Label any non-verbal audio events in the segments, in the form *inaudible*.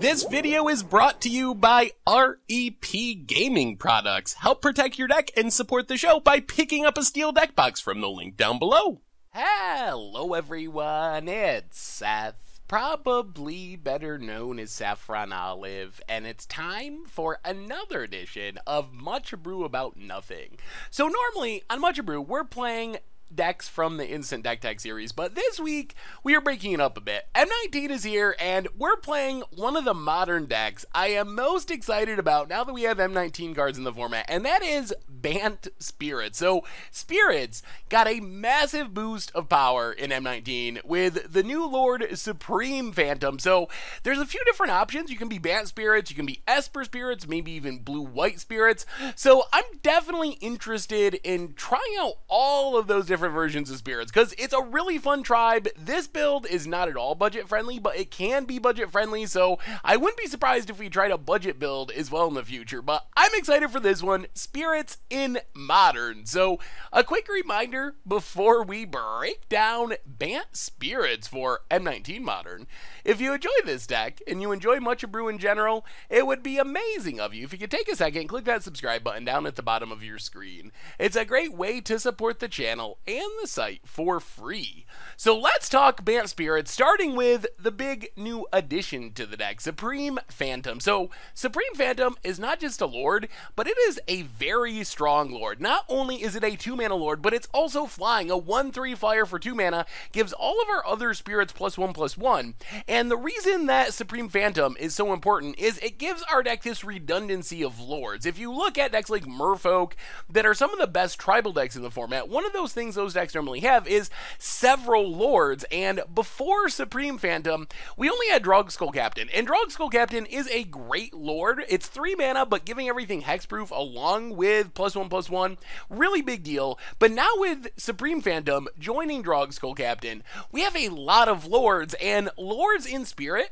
This video is brought to you by REP Gaming Products. Help protect your deck and support the show by picking up a steel deck box from the link down below. Hello everyone, it's Seth, probably better known as Saffron Olive, and it's time for another edition of Much Abrew About Nothing. So normally on Much Abrew, we're playing decks from the Instant Deck Tech series, but this week we are breaking it up a bit. M19 is here, and we're playing one of the modern decks I am most excited about now that we have M19 cards in the format, and that is Bant Spirits. So, Spirits got a massive boost of power in M19 with the new Lord Supreme Phantom. So, there's a few different options. You can be Bant Spirits, you can be Esper Spirits, maybe even Blue White Spirits. So, I'm definitely interested in trying out all of those different different versions of spirits because it's a really fun tribe. This build is not at all budget friendly, but it can be budget friendly, so I wouldn't be surprised if we tried a budget build as well in the future. But I'm excited for this one Spirits in Modern. So, a quick reminder before we break down Bant Spirits for M19 Modern. If you enjoy this deck and you enjoy Much Abrew in general, it would be amazing of you if you could take a second click that subscribe button down at the bottom of your screen. It's a great way to support the channel and the site for free. So let's talk Bant Spirits, starting with the big new addition to the deck, Supreme Phantom. So Supreme Phantom is not just a lord, but it is a very strong lord. Not only is it a 2 mana lord, but it's also flying. A 1-3 flyer for 2 mana gives all of our other spirits plus 1 plus 1. And the reason that Supreme Phantom is so important is it gives our deck this redundancy of lords. If you look at decks like Merfolk that are some of the best tribal decks in the format, one of those things those decks normally have is several lords. And before Supreme Phantom, we only had Drogskol Captain. And Drogskol Captain is a great lord. It's three mana, but giving everything hexproof along with plus one plus one, really big deal. But now with Supreme Phantom joining Drogskol Captain, we have a lot of lords, and lords in spirit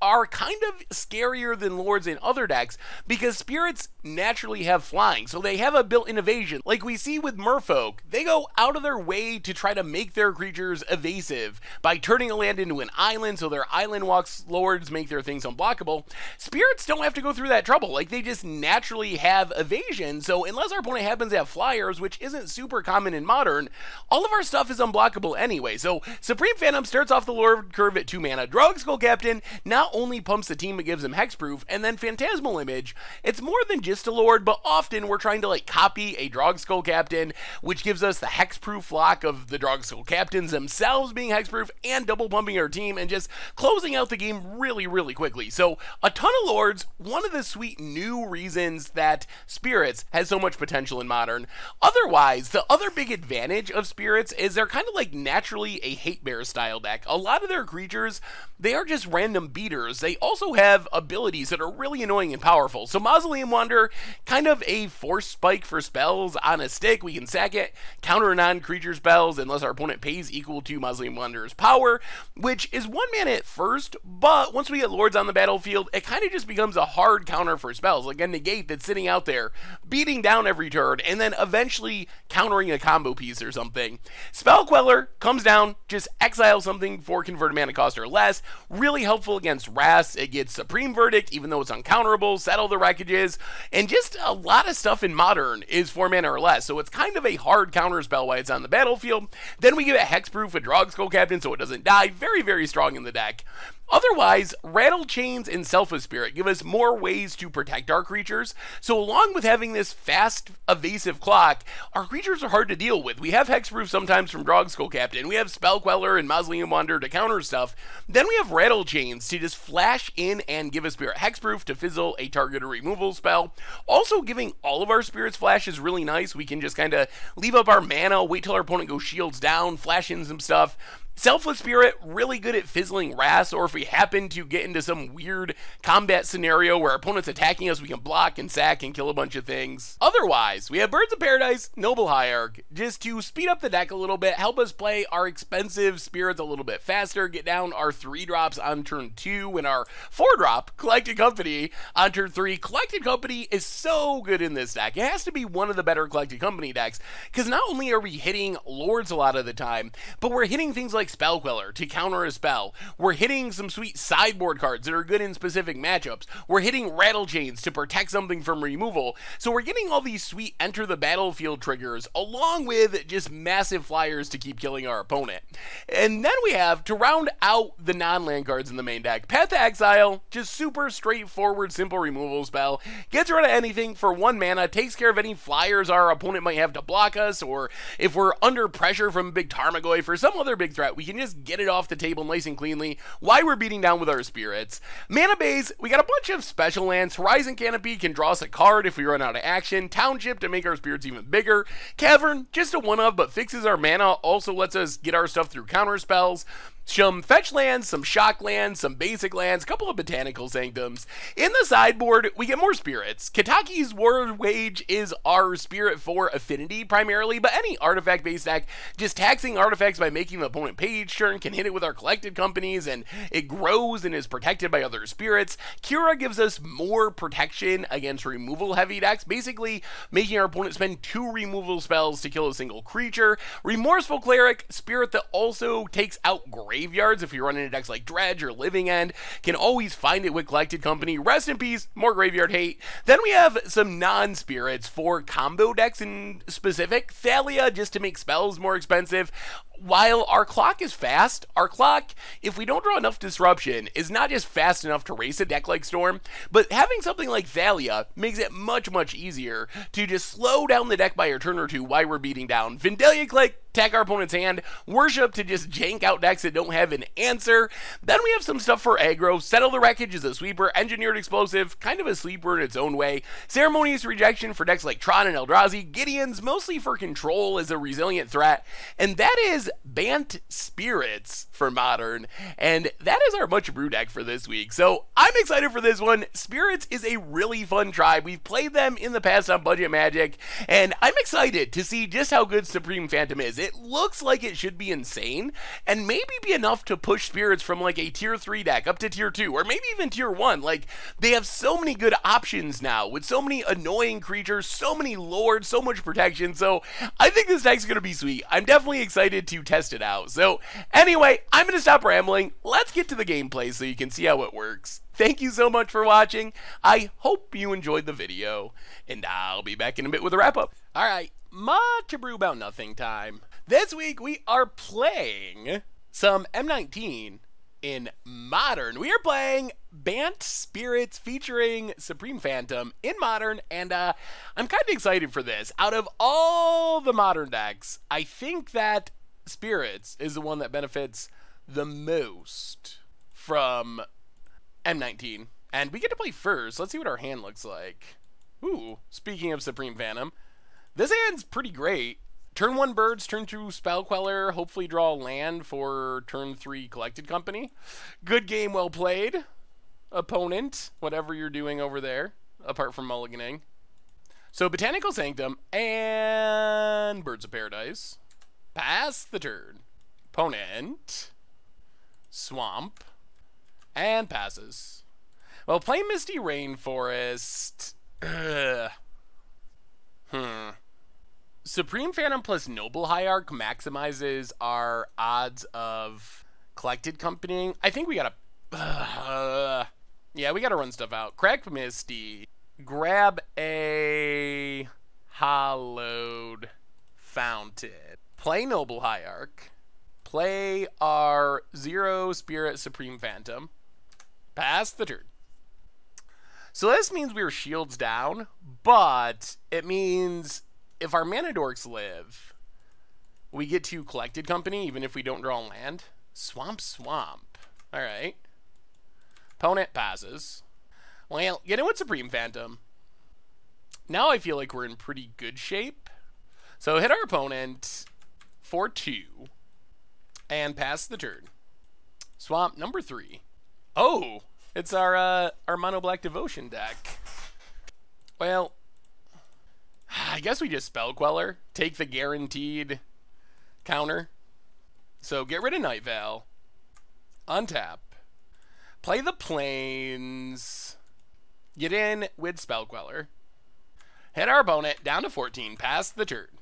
are kind of scarier than lords in other decks because spirits naturally have flying, so they have a built-in evasion. Like we see with merfolk, they go out of their way to try to make their creatures evasive by turning a land into an island so their island walks lords make their things unblockable. Spirits don't have to go through that trouble. Like they just naturally have evasion, so unless our opponent happens to have flyers, which isn't super common in modern, all of our stuff is unblockable anyway. So Supreme Phantom starts off the lord curve at 2 mana. Drogskol Captain not only pumps the team but gives them hexproof, and then Phantasmal Image, it's more than just a lord, but often we're trying to like copy a Drogskol Captain, which gives us the hexproof lock of the Drog Skull Captains themselves being hexproof and double pumping our team and just closing out the game really, really quickly. So a ton of lords, one of the sweet new reasons that Spirits has so much potential in Modern. Otherwise, the other big advantage of Spirits is they're kind of like naturally a hate bear style deck. A lot of their creatures, they are just random beaters. They also have abilities that are really annoying and powerful. So Mausoleum Wanderer, kind of a force spike for spells on a stick. We can sack it, counter non-creature spells unless our opponent pays equal to Mausoleum Wanderer's power, which is one mana at first, but once we get lords on the battlefield, it kind of just becomes a hard counter for spells, like a negate that's sitting out there, beating down every turn, and then eventually countering a combo piece or something. Spell Queller comes down, just exile something for converted mana cost or less, really helpful against Wrath. It gets Supreme Verdict, even though it's uncounterable, Settle the Wreckages, and just a lot of stuff in Modern is 4 mana or less, so it's kind of a hard counter spell while it's on the battlefield. Then we give it Hexproof with Drogskol Captain so it doesn't die. Very, very strong in the deck. Otherwise, Rattlechains and Selfless Spirit give us more ways to protect our creatures. So, along with having this fast, evasive clock, our creatures are hard to deal with. We have Hexproof sometimes from Drogskol Captain. We have Spell Queller and Mausoleum Wanderer to counter stuff. Then we have Rattlechains to just flash in and give a Spirit Hexproof to fizzle a target or removal spell. Also, giving all of our Spirits Flash is really nice. We can just kind of leave up our mana, wait till our opponent goes shields down, flash in some stuff. Selfless Spirit, really good at fizzling Wrath, or if we happen to get into some weird combat scenario where our opponent's attacking us, we can block and sack and kill a bunch of things. Otherwise, we have Birds of Paradise, Noble Hierarch, just to speed up the deck a little bit, help us play our expensive spirits a little bit faster, get down our three drops on turn two, and our four drop, Collected Company, on turn three. Collected Company is so good in this deck. It has to be one of the better Collected Company decks, because not only are we hitting Lords a lot of the time, but we're hitting things like like Spell Queller to counter a spell. We're hitting some sweet sideboard cards that are good in specific matchups. We're hitting Rattlechains to protect something from removal. So we're getting all these sweet enter the battlefield triggers along with just massive flyers to keep killing our opponent. And then we have to round out the non-land cards in the main deck. Path to Exile, just super straightforward, simple removal spell. Gets rid of anything for one mana, takes care of any flyers our opponent might have to block us, or if we're under pressure from big Tarmogoyf or some other big threat, we can just get it off the table nice and cleanly while we're beating down with our spirits. Mana base, we got a bunch of special lands. Horizon Canopy can draw us a card if we run out of action. Township to make our spirits even bigger. Cavern, just a one of, but fixes our mana, also lets us get our stuff through counter spells some fetch lands, some shock lands, some basic lands, a couple of botanical sanctums. In the sideboard, we get more spirits. Kataki, War's Wage is our spirit for affinity primarily, but any artifact based deck just taxing artifacts by making the opponent pay each turn can hit it with our collected companies and it grows and is protected by other spirits. Kira gives us more protection against removal heavy decks, basically making our opponent spend two removal spells to kill a single creature. Remorseful Cleric, spirit that also takes out great graveyards if you're running a decks like Dredge or Living End. Can always find it with Collected Company. Rest in peace, more graveyard hate. Then we have some non-spirits for combo decks in specific. Thalia, just to make spells more expensive while our clock is fast, our clock, if we don't draw enough disruption, is not just fast enough to race a deck like Storm, but having something like Thalia makes it much, much easier to just slow down the deck by a turn or two while we're beating down. Vendilion Clique, attack our opponent's hand, Worship to just jank out decks that don't have an answer. Then we have some stuff for aggro. Settle the Wreckage is a sweeper, Engineered Explosive, kind of a sleeper in its own way. Ceremonious Rejection for decks like Tron and Eldrazi. Gideon's mostly for control as a resilient threat. And that is Bant Spirits for Modern, and that is our Much Abrew deck for this week. So I'm excited for this one. Spirits is a really fun tribe. We've played them in the past on Budget Magic, and I'm excited to see just how good Supreme Phantom is. It looks like it should be insane, and maybe be enough to push Spirits from like a tier 3 deck up to tier 2, or maybe even tier 1. Like, they have so many good options now, with so many annoying creatures, so many lords, so much protection, so I think this deck's gonna be sweet. I'm definitely excited to test it out. So, anyway, I'm going to stop rambling. Let's get to the gameplay so you can see how it works. Thank you so much for watching. I hope you enjoyed the video, and I'll be back in a bit with a wrap up. All right, Much Abrew about nothing time. This week we are playing some M19 in Modern. We are playing Bant Spirits featuring Supreme Phantom in Modern, and uh, I'm kind of excited for this. Out of all the Modern decks, I think that Spirits is the one that benefits the most from M19. And we get to play first. Let's see what our hand looks like. Ooh, speaking of Supreme Phantom, this hand's pretty great. Turn one birds, turn two spell queller, hopefully draw land for turn three collected company. Good game, well played. Opponent, whatever you're doing over there, apart from mulliganing. So Botanical Sanctum and Birds of Paradise. Pass the turn. Opponent. Swamp. And passes. Well, play Misty Rainforest. Ugh. *clears throat* Hmm. Supreme Phantom plus Noble Hierarch maximizes our odds of collected company. I think we gotta. Uh, *sighs* yeah, we gotta run stuff out. Crack Misty. Grab a Hallowed Fountain play Noble Hierarch, play our Zero Spirit Supreme Phantom, pass the turn. So this means we are shields down, but it means if our mana dorks live, we get to collected company even if we don't draw land. Swamp Swamp. Alright. Opponent passes. Well, get in with Supreme Phantom. Now I feel like we're in pretty good shape. So hit our opponent, for two and pass the turn. Swamp number three. Oh, it's our uh, our mono black devotion deck. Well, *sighs* I guess we just spell queller. Take the guaranteed counter. So get rid of Nightveil. Untap. Play the plains. Get in with spell queller. Hit our opponent down to 14. Pass the turn.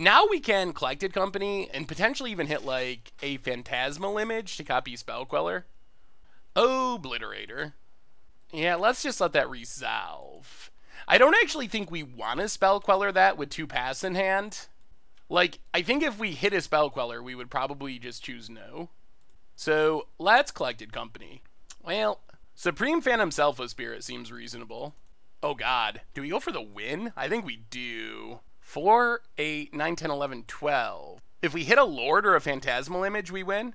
Now we can Collected Company and potentially even hit like a Phantasmal image to copy Spell Queller. Obliterator. Yeah, let's just let that resolve. I don't actually think we want to Spell Queller that with two pass in hand. Like, I think if we hit a Spell Queller, we would probably just choose no. So, let's Collected Company. Well, Supreme Phantom Selfless Spirit seems reasonable. Oh god, do we go for the win? I think we do. 4, 8, 9, 10, 11, 12. If we hit a Lord or a Phantasmal image, we win?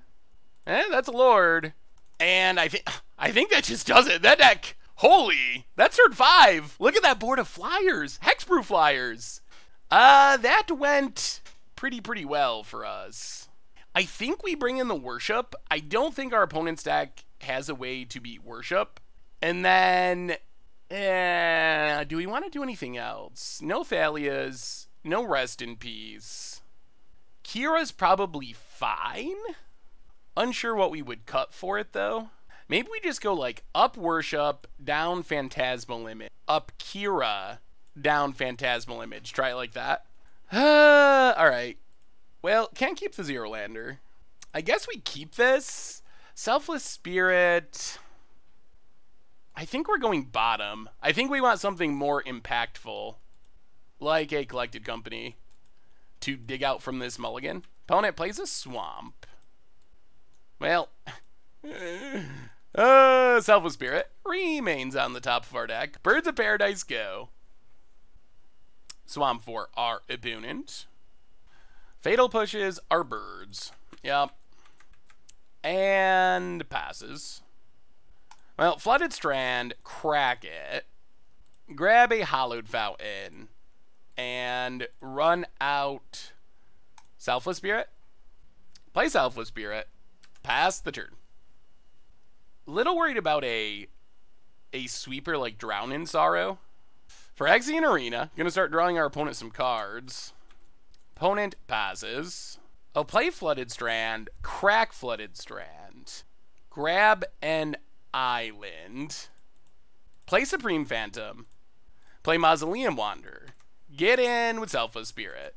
Eh, that's a Lord. And I think *sighs* I think that just does it. That deck, holy, that's turn 5. Look at that board of flyers. Hexproof flyers. Uh, that went pretty, pretty well for us. I think we bring in the Worship. I don't think our opponent's deck has a way to beat Worship. And then, eh, do we want to do anything else? No Thalias. No rest in peace. Kira's probably fine. Unsure what we would cut for it though. Maybe we just go like up worship, down phantasmal image, up Kira, down phantasmal image. Try it like that. *sighs* All right. Well, can't keep the zero lander. I guess we keep this. Selfless spirit. I think we're going bottom. I think we want something more impactful like a collected company to dig out from this mulligan. Opponent plays a swamp. Well, *laughs* uh, Selfless Spirit remains on the top of our deck. Birds of Paradise go. Swamp for our opponent. Fatal pushes our birds. Yep. And passes. Well, Flooded Strand, crack it. Grab a Hallowed Fountain and run out Selfless Spirit. Play Selfless Spirit. Pass the turn. Little worried about a a sweeper like Drown in Sorrow. Phyrexian Arena, gonna start drawing our opponent some cards. Opponent passes. Oh, play Flooded Strand, crack Flooded Strand, grab an island, play Supreme Phantom, play Mausoleum Wanderer, Get in with Selfless Spirit.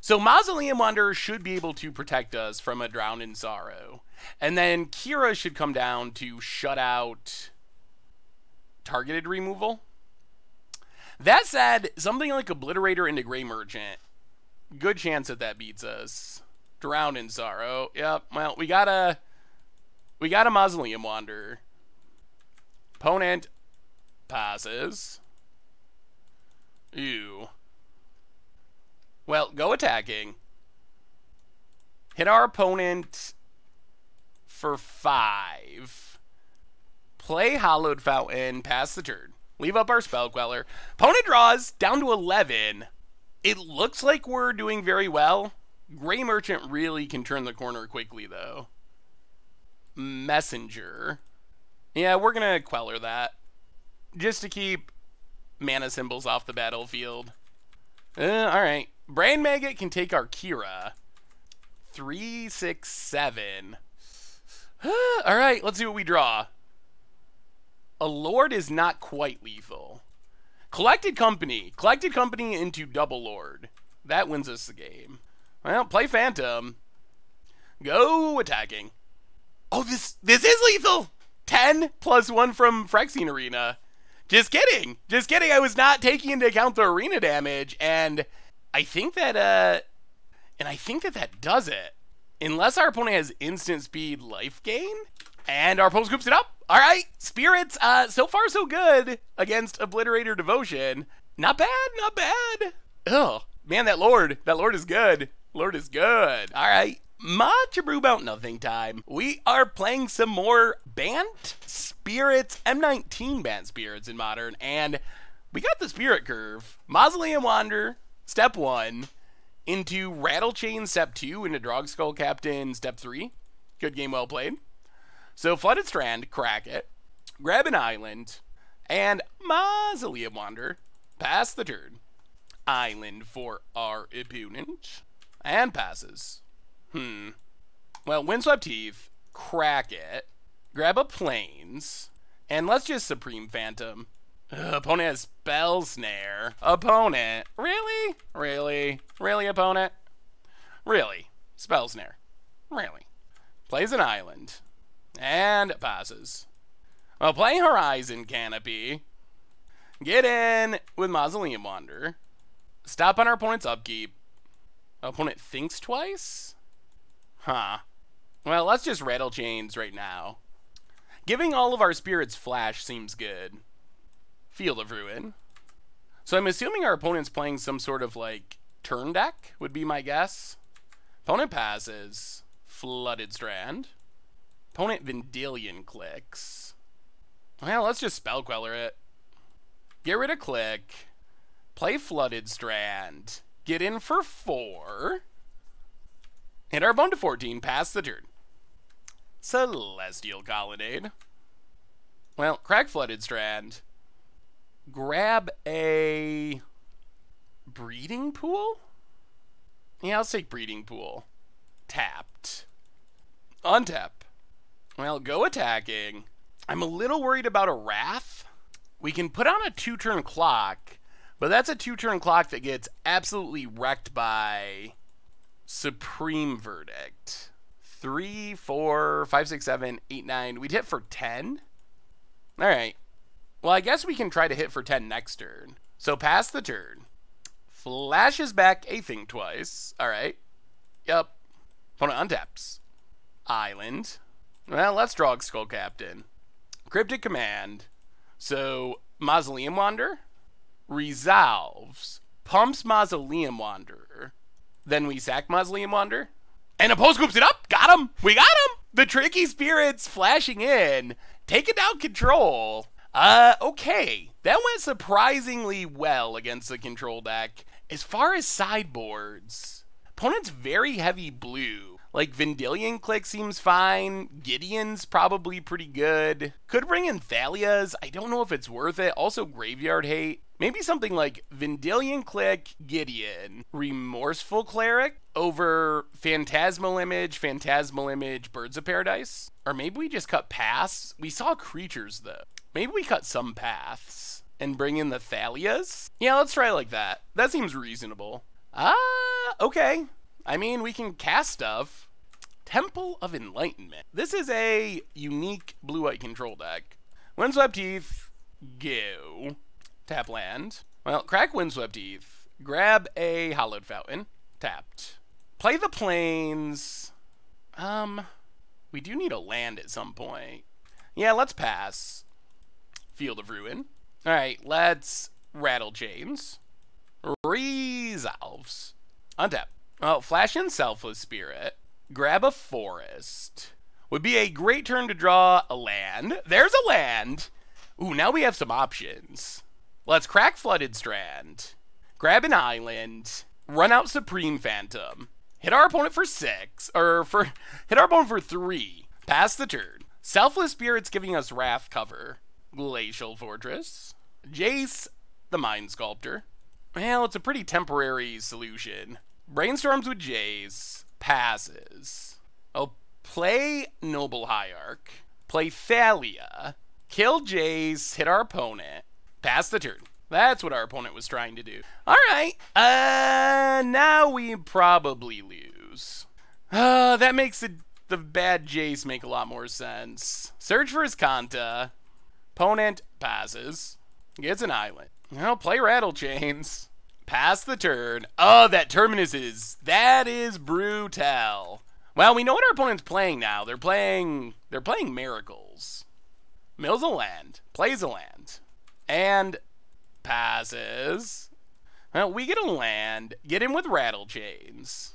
So Mausoleum Wanderer should be able to protect us from a Drown in Sorrow. And then Kira should come down to shut out targeted removal. That said, something like Obliterator into Gray Merchant, good chance that that beats us. Drown in Sorrow. Yep, well, we got a we got a Mausoleum Wanderer. Opponent passes. Ew. Well, go attacking. Hit our opponent for five. Play Hallowed Fountain, pass the turn. Leave up our Spell Queller. Opponent draws down to 11. It looks like we're doing very well. Gray Merchant really can turn the corner quickly, though. Messenger. Yeah, we're going to Queller that. Just to keep mana symbols off the battlefield. Uh, Alright. Brain Maggot can take our Kira. Three, six, seven. *sighs* Alright, let's see what we draw. A Lord is not quite lethal. Collected Company. Collected Company into Double Lord. That wins us the game. Well, play Phantom. Go attacking. Oh, this this is lethal! 10 plus 1 from Phyrexian Arena. Just kidding. Just kidding. I was not taking into account the arena damage, and I think that uh, and I think that that does it. Unless our opponent has instant speed life gain, and our opponent scoops it up. All right, spirits. Uh, so far so good against Obliterator Devotion. Not bad. Not bad. Oh man, that Lord. That Lord is good. Lord is good. All right much about nothing time. We are playing some more Bant Spirits, M19 Bant Spirits in Modern, and we got the Spirit Curve. Mausoleum Wanderer, step one, into Rattle Chain, step two, into Drogskol Captain, step three. Good game, well played. So Flooded Strand, crack it, grab an island, and Mausoleum Wanderer, pass the turn. Island for our opponent, and passes. Hmm. Well, Windswept Heath, crack it, grab a Plains, and let's just Supreme Phantom. Uh, opponent has Spell Snare. Opponent. Really? Really? Really, opponent? Really? Spell Snare. Really? Plays an island. And it passes. Well, play Horizon Canopy. Get in with Mausoleum Wanderer. Stop on our opponent's upkeep. Opponent thinks twice? Huh. Well, let's just Rattlechains right now. Giving all of our spirits flash seems good. Field of Ruin. So I'm assuming our opponent's playing some sort of like turn deck, would be my guess. Opponent passes. Flooded Strand. Opponent Vendilion Cliques. Well, let's just Spell Queller it. Get rid of Clique. Play Flooded Strand. Get in for four. Hit our bone to 14, pass the turn. Celestial Colonnade. Well, crack Flooded Strand. Grab a breeding pool? Yeah, I'll take breeding pool. Tapped. Untap. Well, go attacking. I'm a little worried about a Wrath. We can put on a two-turn clock, but that's a two-turn clock that gets absolutely wrecked by Supreme Verdict. Three, four, five, six, seven, eight, nine. We'd hit for 10. All right. Well, I guess we can try to hit for 10 next turn. So pass the turn. Flashes back a thing twice. All right. Yep. Opponent untaps. Island. Well, let's Drogskol Captain. Cryptic Command. So, Mausoleum Wanderer resolves, pumps Mausoleum Wanderer. Then we sack Mausoleum Wanderer. And Oppose scoops it up. Got him. We got him. The tricky spirits flashing in, taking down control. Uh, okay. That went surprisingly well against the control deck. As far as sideboards, opponent's very heavy blue. Like Vendilion Clique seems fine. Gideon's probably pretty good. Could bring in Thalia's. I don't know if it's worth it. Also Graveyard Hate. Maybe something like Vendilion Clique, Gideon, Remorseful Cleric over Phantasmal Image, Phantasmal Image, Birds of Paradise. Or maybe we just cut paths. We saw creatures though. Maybe we cut some paths and bring in the Thalias. Yeah, let's try like that. That seems reasonable. Ah, uh, okay. I mean, we can cast stuff. Temple of Enlightenment. This is a unique blue-white control deck. Windswept Heath, go. Tap land. Well, crack Windswept Heath. Grab a Hallowed Fountain. Tapped. Play the Plains. Um, we do need a land at some point. Yeah, let's pass. Field of Ruin. All right, let's Rattlechains. Resolves. Untap. Well, Flash and Selfless Spirit, grab a forest. Would be a great turn to draw a land. There's a land. Ooh, now we have some options. Let's crack Flooded Strand. Grab an island. Run out Supreme Phantom. Hit our opponent for six, or for *laughs* hit our opponent for three. Pass the turn. Selfless Spirit's giving us Wrath cover. Glacial Fortress. Jace, the Mind Sculptor. Well, it's a pretty temporary solution. Brainstorms with Jace, passes. Oh, play Noble high Hierarch, play Thalia, kill Jace, hit our opponent, pass the turn. That's what our opponent was trying to do. All right, uh, now we probably lose. Uh, that makes the, the bad Jace make a lot more sense. Search for Azcanta. Opponent passes. Gets an island. Well, play Rattlechains. Pass the turn. Oh, that Terminus is. That is brutal. Well, we know what our opponent's playing now. They're playing. They're playing Miracles. Mills a land. Plays a land. And passes. Well, we get a land. Get in with Rattlechains.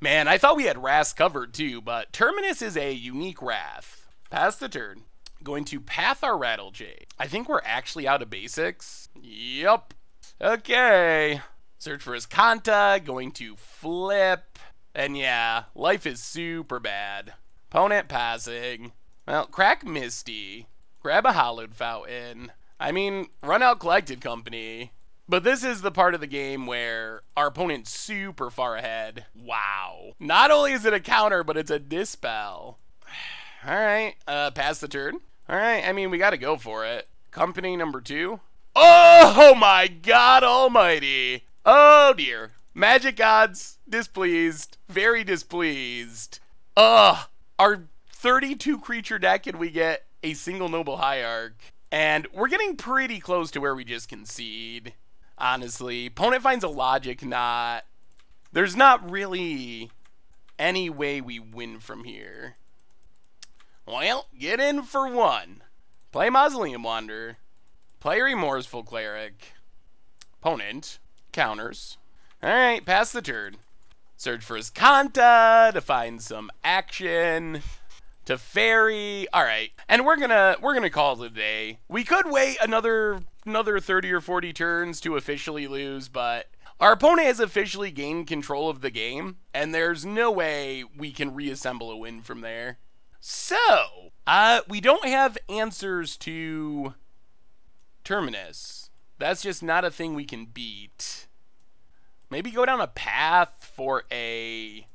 Man, I thought we had Wrath covered too, but Terminus is a unique Wrath. Pass the turn. Going to path our Rattle Chain. I think we're actually out of basics. Yup. Okay. Search for Azcanta, going to flip. And yeah, life is super bad. Opponent passing. Well, crack Misty. Grab a Hallowed Fountain. I mean, run out Collected Company. But this is the part of the game where our opponent's super far ahead. Wow. Not only is it a counter, but it's a dispel. *sighs* Alright, uh, pass the turn. Alright, I mean, we gotta go for it. Company number two. Oh my god almighty. Oh dear. Magic gods displeased. Very displeased. Ugh. Our 32 creature deck and we get a single noble hierarch. And we're getting pretty close to where we just concede. Honestly. Opponent finds a logic knot. There's not really any way we win from here. Well, get in for one. Play Mausoleum Wanderer. Play Remorseful Cleric. Opponent. Counters. Alright, pass the turn. Search for Azcanta to find some action. Teferi. Alright. And we're gonna we're gonna call it a day. We could wait another another 30 or 40 turns to officially lose, but our opponent has officially gained control of the game, and there's no way we can reassemble a win from there. So, uh, we don't have answers to Terminus. That's just not a thing we can beat. Maybe go down a path for a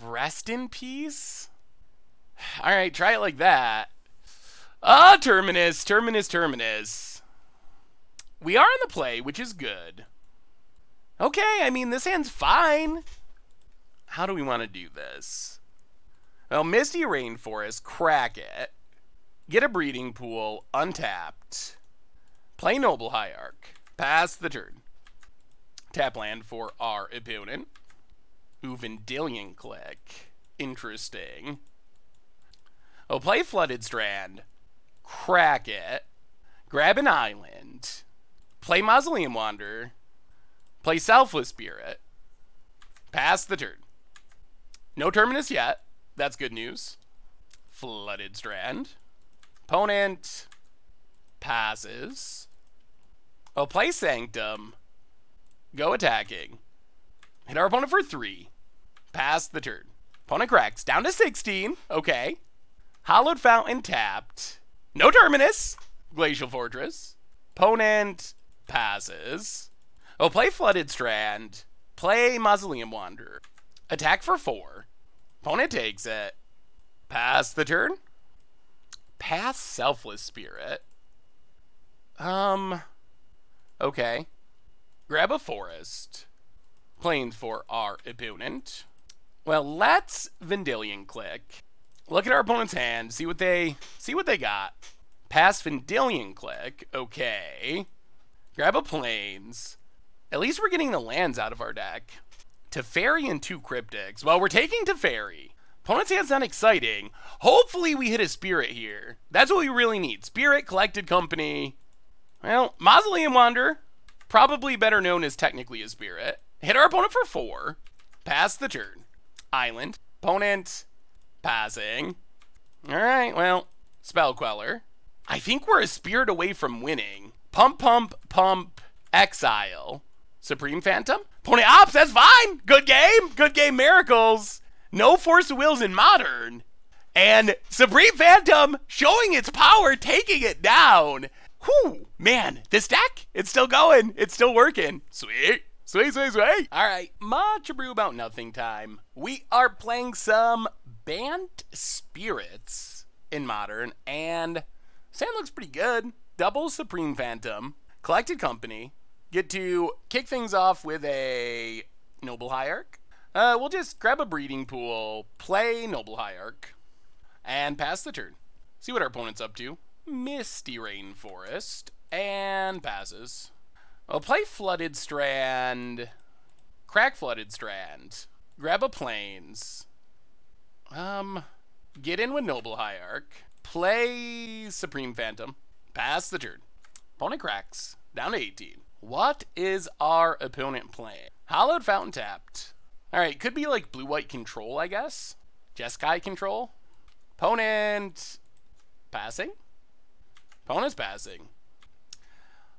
rest in peace? *sighs* Alright, try it like that. Ah, Terminus, Terminus, Terminus. We are on the play, which is good. Okay, I mean, this hand's fine. How do we want to do this? Well, Misty Rainforest, crack it. Get a breeding pool, untapped. Play Noble Hierarch. Pass the turn. Tap land for our opponent. Uvendilion click. Interesting. Oh, play Flooded Strand. Crack it. Grab an island. Play Mausoleum Wanderer. Play Selfless Spirit. Pass the turn. No Terminus yet. That's good news. Flooded Strand. Opponent passes. Oh, play Sanctum. Go attacking. Hit our opponent for three. Pass the turn. Opponent cracks. Down to 16. Okay. Hallowed Fountain tapped. No Terminus. Glacial Fortress. Opponent passes. Oh, play Flooded Strand. Play Mausoleum Wanderer. Attack for four. Opponent takes it. Pass the turn. Pass Selfless Spirit. Um. Okay. Grab a forest. Plains for our opponent. Well, let's Vendilion Clique. Look at our opponent's hand. See what they see what they got. Pass Vendilion Clique. Okay. Grab a plains. At least we're getting the lands out of our deck. Teferi and two Cryptics. Well, we're taking Teferi. Opponent's hand's not exciting. Hopefully we hit a Spirit here. That's what we really need. Spirit, Collected Company. Well, Mausoleum Wanderer, Probably better known as technically a Spirit. Hit our opponent for four. Pass the turn. Island. Opponent. Passing. Alright, well, Spell Queller. I think we're a Spirit away from winning. Pump, pump, pump, exile. Supreme Phantom? Pony Ops, that's fine. Good game. Good game, Miracles. No Force of Wills in Modern. And Supreme Phantom showing its power, taking it down. Whew, man, this deck, it's still going. It's still working. Sweet. Sweet, sweet, sweet. All right, much about nothing time. We are playing some Bant Spirits in Modern, and Sand looks pretty good. Double Supreme Phantom, Collected Company, get to kick things off with a Noble Hierarch. Uh, we'll just grab a breeding pool, play Noble Hierarch, and pass the turn. See what our opponent's up to. Misty Rainforest, and passes. I'll play Flooded Strand, crack Flooded Strand, grab a Plains, um, get in with Noble high Hierarch, play Supreme Phantom, pass the turn. Opponent cracks, down to 18. What is our opponent playing? Hallowed Fountain tapped. Alright, could be like blue-white control, I guess. Jeskai control. Opponent passing. Opponent's passing.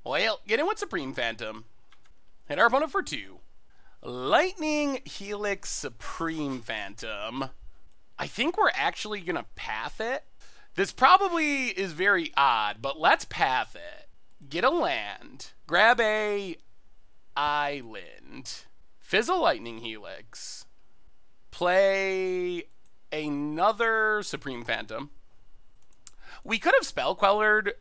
Well, get in with Supreme Phantom. Hit our opponent for two. Lightning Helix Supreme Phantom. I think we're actually going to path it. This probably is very odd, but let's path it. Get a land. Grab a island. Fizzle Lightning Helix. Play another Supreme Phantom. We could have Spell Quellered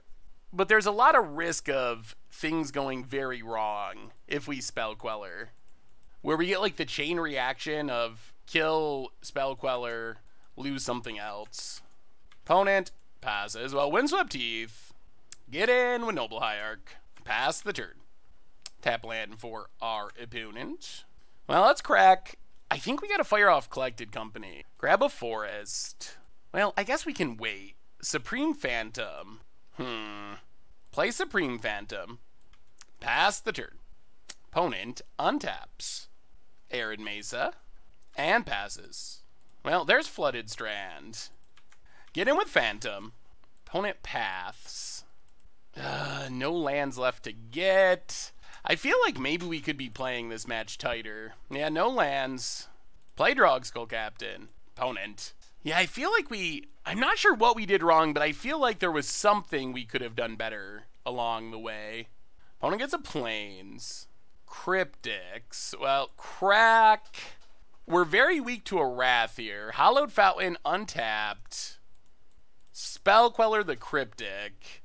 but there's a lot of risk of things going very wrong if we spell queller. Where we get like the chain reaction of kill spell queller, lose something else. Opponent passes. Well, Windswept Heath. Get in with Noble Hierarch. Pass the turn. Tap land for our opponent. Well, let's crack. I think we gotta fire off Collected Company. Grab a forest. Well, I guess we can wait. Supreme Phantom. Hmm. Play Supreme Phantom. Pass the turn. Opponent untaps. Arid Mesa. And passes. Well, there's Flooded Strand. Get in with Phantom. Opponent paths. Uh, no lands left to get. I feel like maybe we could be playing this match tighter. Yeah, no lands. Play Drogskol Captain. Opponent. Yeah, I feel like we. I'm not sure what we did wrong, but I feel like there was something we could have done better along the way. Opponent gets a Plains. Cryptics. Well, crack. We're very weak to a Wrath here. Hallowed Fountain untapped. Spell Queller the Cryptic.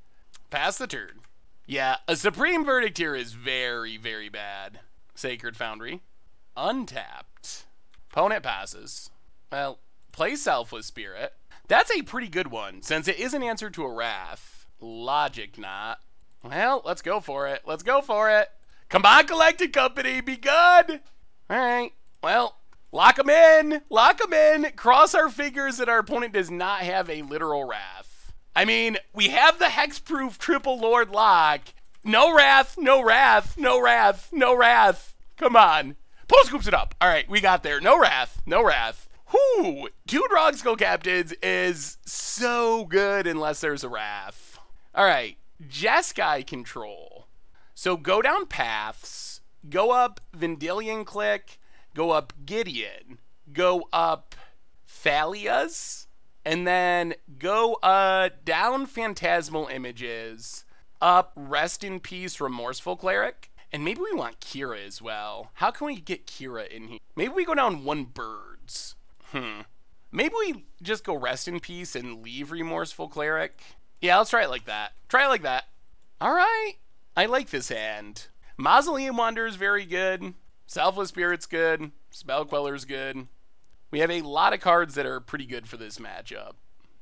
Pass the turn. Yeah, a Supreme Verdict here is very, very bad. Sacred Foundry. Untapped. Opponent passes. Well, play Selfless Spirit. That's a pretty good one, since it is an answer to a Wrath. Logic Knot. Well, let's go for it. Let's go for it. Come on, Collected Company, be good. All right. Well, lock them in. Lock them in. Cross our fingers that our opponent does not have a literal Wrath. I mean, we have the hexproof triple lord lock. No wrath, no wrath, no wrath, no wrath. Come on. Post scoops it up. All right, we got there. No wrath, no wrath. Whoo! Two Drog Skull Captains is so good unless there's a wrath. All right, Jeskai control. So go down paths, go up Vendilion Clique, go up Gideon, go up Thalia's, and then go uh, down Phantasmal Images, up Rest in Peace Remorseful Cleric, and maybe we want Kira as well. How can we get Kira in here? Maybe we go down one Birds. Hmm. Maybe we just go Rest in Peace and leave Remorseful Cleric. Yeah, let's try it like that. Try it like that. All right. I like this hand. Mausoleum Wanderer is very good. Selfless Spirit's good. Spell Queller's good. We have a lot of cards that are pretty good for this matchup.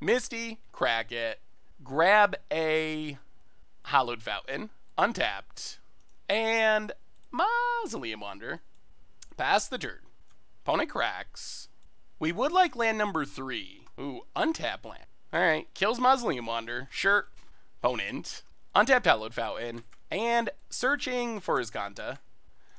Misty, crack it. Grab a Hallowed Fountain, untapped, and Mausoleum Wanderer. Pass the turn. Opponent cracks. We would like land number three. Ooh, untap land. Alright, kills Mausoleum Wanderer. Sure. Opponent. Untapped Hallowed Fountain. And searching for Azcanta.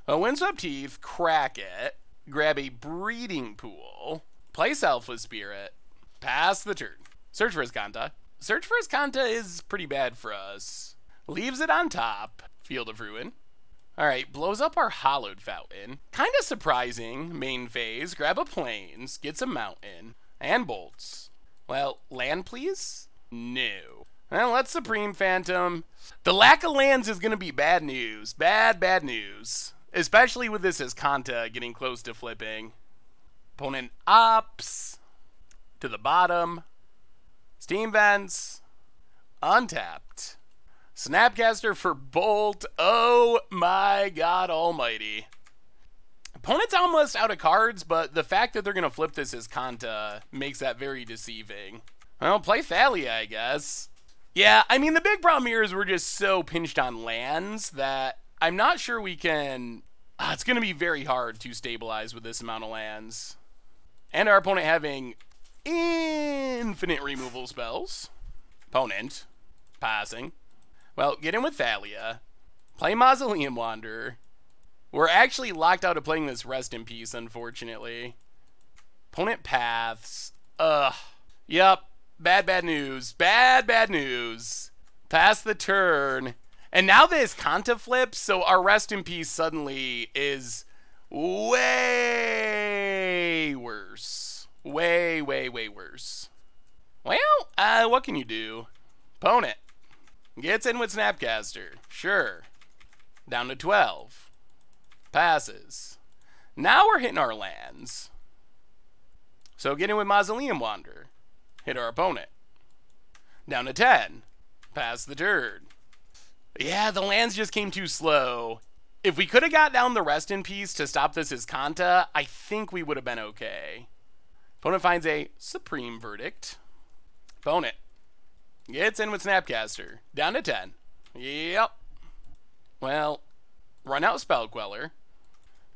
A Windswept Heath, crack it. Grab a Breeding Pool. Play Selfless Spirit. Pass the turn. Search for Azcanta. Search for Azcanta is pretty bad for us. Leaves it on top. Field of Ruin. Alright, blows up our Hallowed Fountain. Kinda surprising. Main phase. Grab a Plains. Gets a Mountain. And bolts. Well, land please? No. Well, let's Supreme Phantom. The lack of lands is going to be bad news. Bad, bad news. Especially with this Azcanta getting close to flipping. Opponent ups to the bottom. Steam Vents. Untapped. Snapcaster for Bolt. Oh my god almighty. Opponent's almost out of cards, but the fact that they're going to flip this Azcanta makes that very deceiving. Well, play Thalia, I guess. Yeah, I mean, the big problem here is we're just so pinched on lands that I'm not sure we can... Uh, it's going to be very hard to stabilize with this amount of lands. And our opponent having infinite removal spells. Opponent. Passing. Well, get in with Thalia. Play Mausoleum Wanderer. We're actually locked out of playing this Rest in Peace, unfortunately. Opponent paths. Ugh. Yep. Bad, bad news. Bad, bad news. Pass the turn. And now this Kanta flips, so our Rest in Peace suddenly is way worse. Way, way, way worse. Well, uh, what can you do? Opponent. Gets in with Snapcaster. Sure. Down to 12 passes. Now we're hitting our lands. So get in with Mausoleum Wanderer. Hit our opponent. Down to 10. Pass the turn. Yeah, the lands just came too slow. If we could have got down the rest in peace to stop this Azcanta, I think we would have been okay. Opponent finds a Supreme Verdict. Opponent gets in with Snapcaster. Down to 10. Yep. Well, run out Spell Queller.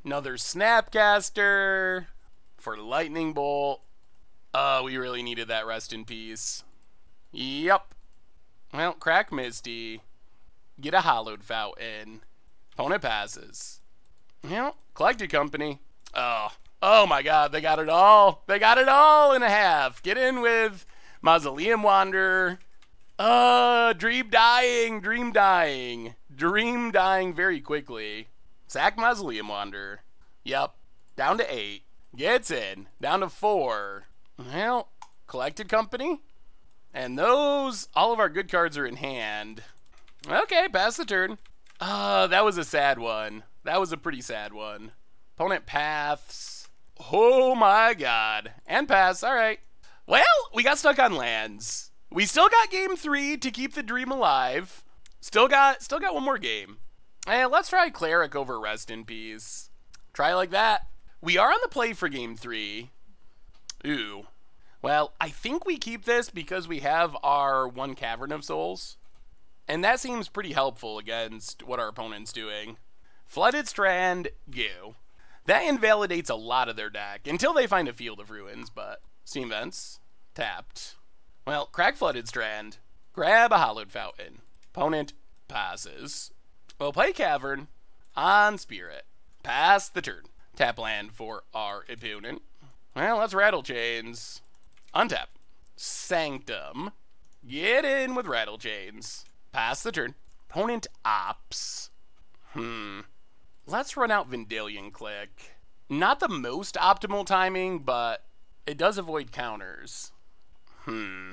Another Snapcaster for Lightning Bolt. Oh, we really needed that rest in peace. Yep. Well, crack Misty. Get a Hallowed Fountain. Opponent passes. Well, collected company. Oh, oh my god, they got it all. They got it all in a half. Get in with Mausoleum Wanderer. Uh, dream dying, dream dying. Dream dying very quickly. Sack Mausoleum Wanderer. Yep. Down to eight. Gets in. Down to four. Well, collected company. And those, all of our good cards are in hand. Okay, pass the turn. Uh, that was a sad one. That was a pretty sad one. Opponent paths. Oh my god. And pass, alright. Well, we got stuck on lands. We still got game three to keep the dream alive. Still got still got one more game. And let's try Cleric over Rest in Peace. Try like that. We are on the play for game three. Ooh. Well, I think we keep this because we have our one Cavern of Souls. And that seems pretty helpful against what our opponent's doing. Flooded Strand, Goo. That invalidates a lot of their deck until they find a Field of Ruins, but Steam Vents, tapped. Well, crack Flooded Strand, grab a Hallowed Fountain. Opponent passes. We'll play Cavern on Spirit. Pass the turn. Tap land for our opponent. Well, let's Rattlechains. Untap. Sanctum. Get in with Rattlechains. Pass the turn. Opponent ops. Hmm. Let's run out Vendilion Clique. Not the most optimal timing, but it does avoid counters. Hmm.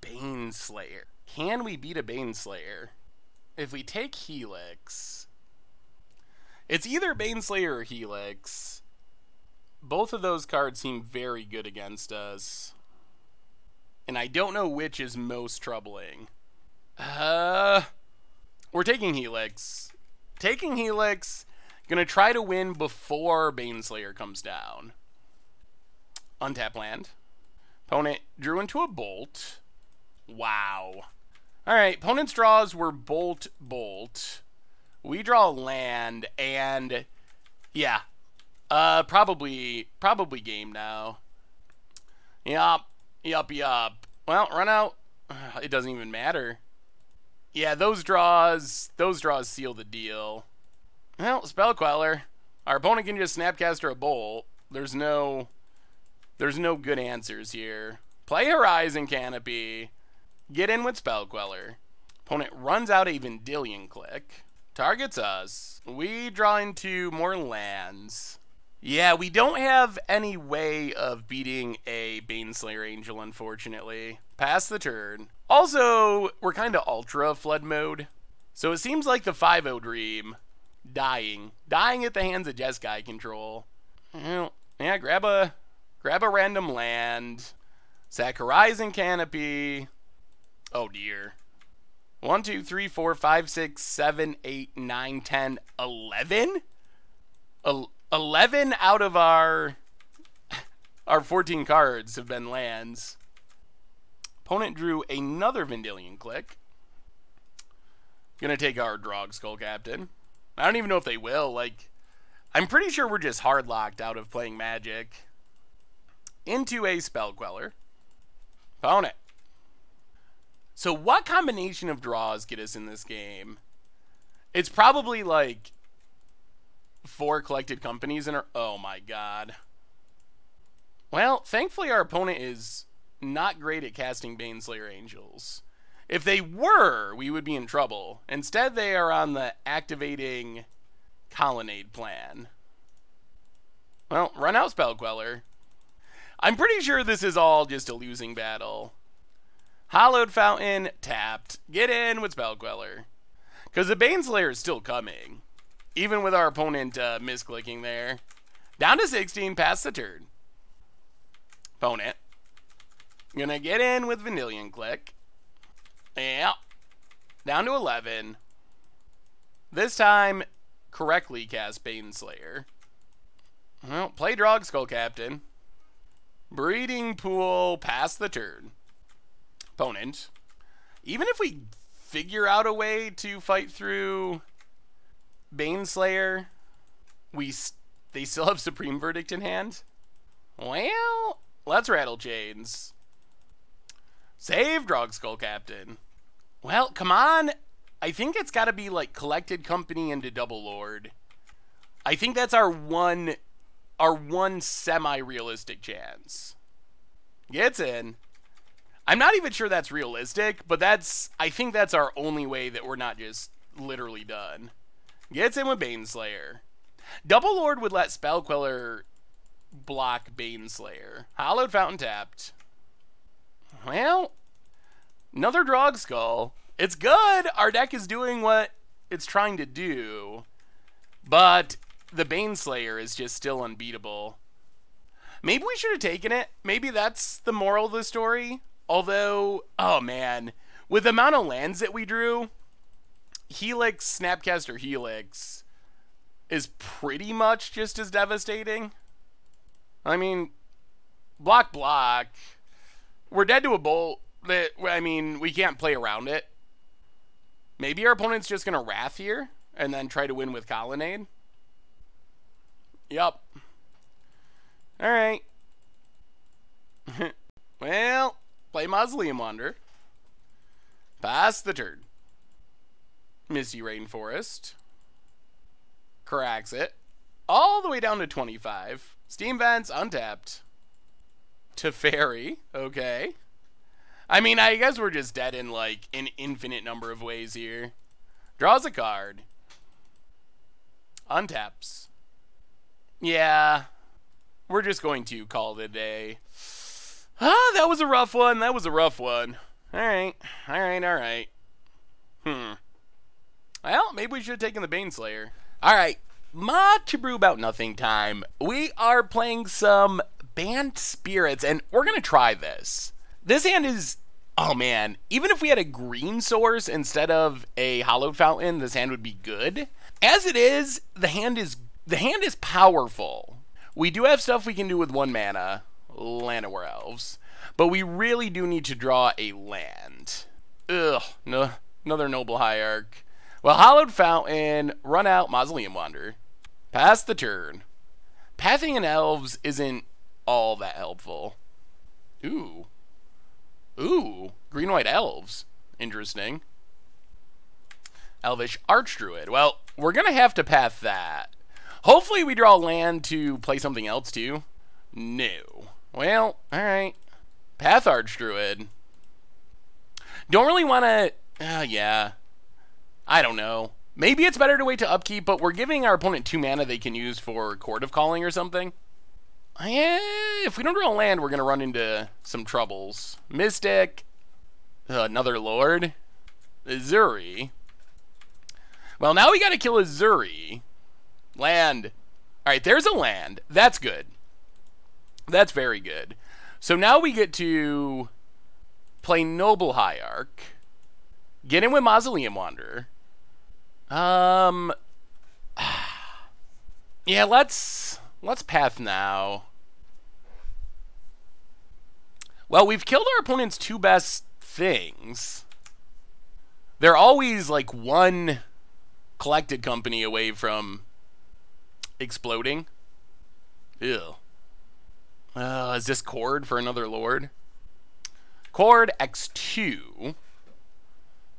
Baneslayer. Can we beat a Baneslayer? If we take Helix, it's either Baneslayer or Helix. Both of those cards seem very good against us. And I don't know which is most troubling. Uh, we're taking Helix. Taking Helix. Gonna try to win before Baneslayer comes down. Untap land. Opponent drew into a bolt. Wow. Alright, opponent's draws were bolt, bolt. We draw land, and yeah. Uh, probably, probably game now. Yup, yup, yup. Well, run out. *sighs* It doesn't even matter. Yeah, those draws, those draws seal the deal. Well, Spell Queller. Our opponent can just Snapcaster a Bolt. There's no, there's no good answers here. Play Horizon Canopy. Get in with Spell Queller. Opponent runs out a Vendilion Clique. Targets us. We draw into more lands. Yeah, we don't have any way of beating a Baneslayer Angel, unfortunately. Pass the turn. Also, we're kind of ultra flood mode. So it seems like the 5-0 Dream. Dying. Dying at the hands of Jeskai control. Well, yeah, grab a grab a random land. Sack Horizon Canopy. Oh dear. 1, 2, 3, 4, 5, 6, 7, 8, 9, 10, 11? 11 out of our our 14 cards have been lands. Opponent drew another Vendilion Clique. Gonna take our Drogskol Captain. I don't even know if they will. Like, I'm pretty sure we're just hard locked out of playing Magic. Into a Spell Queller. Opponent. So what combination of draws get us in this game? It's probably like four collected companies in our... Oh my god. Well, thankfully our opponent is not great at casting Baneslayer Angels. If they were, we would be in trouble. Instead, they are on the activating Colonnade plan. Well, run out Spell Queller. I'm pretty sure this is all just a losing battle. Hallowed Fountain, tapped. Get in with Spell Queller. Because the Baneslayer is still coming. Even with our opponent uh, misclicking there. Down to 16, pass the turn. Opponent. Gonna get in with Vendilion Clique. Yeah. Down to 11. This time, correctly cast Baneslayer. Well, play Drogskol Captain. Breeding Pool, pass the turn. Opponent. Even if we figure out a way to fight through Baneslayer, we they still have Supreme Verdict in hand. Well, let's Rattlechains. Save Drogskol Captain. Well, come on. I think it's got to be like Collected Company into Double Lord. I think that's our one our one semi-realistic chance. Gets in. I'm not even sure that's realistic, but that's I think that's our only way that we're not just literally done. Gets in with Baneslayer. Double Lord would let Spell Queller block Baneslayer. Hallowed Fountain tapped. Well, another Drogskol. It's good. Our deck is doing what it's trying to do, but the Baneslayer is just still unbeatable. Maybe we should have taken it. Maybe that's the moral of the story. Although, oh man, with the amount of lands that we drew, Helix, Snapcaster Helix is pretty much just as devastating. I mean, block, block. We're dead to a bolt that, I mean, we can't play around it. Maybe our opponent's just going to Wrath here and then try to win with Colonnade. Yup. Alright. *laughs* well, play Mausoleum Wander. Pass the turn. Misty Rainforest. Cracks it. All the way down to 25. Steam Vents, untapped. Teferi, okay. I mean, I guess we're just dead in, like, an infinite number of ways here. Draws a card. Untaps. Yeah. We're just going to call it a day. Ah, that was a rough one. That was a rough one. Alright. Alright, alright. Hmm. Well, maybe we should have taken the Baneslayer. Alright. Much Abrew about nothing time. We are playing some Bant Spirits, and we're going to try this. This hand is Oh man, even if we had a green source instead of a hallowed fountain, this hand would be good. As it is, the hand is the hand is powerful. We do have stuff we can do with one mana, land Llanowar Elves, but we really do need to draw a land. Ugh, no, another Noble Hierarch. Well, Hallowed Fountain, run out Mausoleum Wander. Pass the turn. Pathing in Elves isn't all that helpful. Ooh. Ooh, green white elves. Interesting. Elvish Archdruid. Well, we're going to have to path that. Hopefully we draw land to play something else too. No. Well, alright. Path Archdruid. Don't really want to... Uh, yeah. I don't know. Maybe it's better to wait to upkeep, but we're giving our opponent two mana they can use for Chord of Calling or something. Yeah, if we don't draw land, we're going to run into some troubles. Mystic, another Lord, Ezuri. Well, now we got to kill Ezuri. Land. All right, there's a land. That's good. That's very good. So now we get to play Noble Hierarch. Get in with Mausoleum Wanderer. Um, *sighs* yeah, let's let's path now. Well, we've killed our opponent's two best things. They're always like one collected company away from exploding. Ew. Uh, is this Chord for another Lord? Chord X2.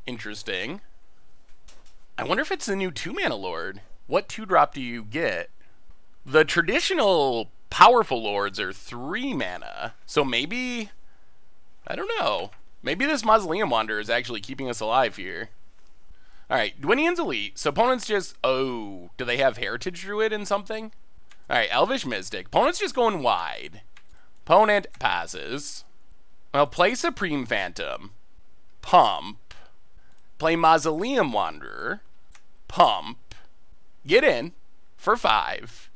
Interesting. I wonder if it's the new two mana Lord. What two drop do you get? The traditional powerful lords are three mana. So maybe. I don't know. Maybe this Mausoleum Wanderer is actually keeping us alive here. Alright, Dwynen's Elite. So opponents just. Oh, do they have Heritage Druid in something? Alright, Elvish Mystic. Opponent's just going wide. Opponent passes. Well, play Supreme Phantom. Pump. Play Mausoleum Wanderer. Pump. Get in for five.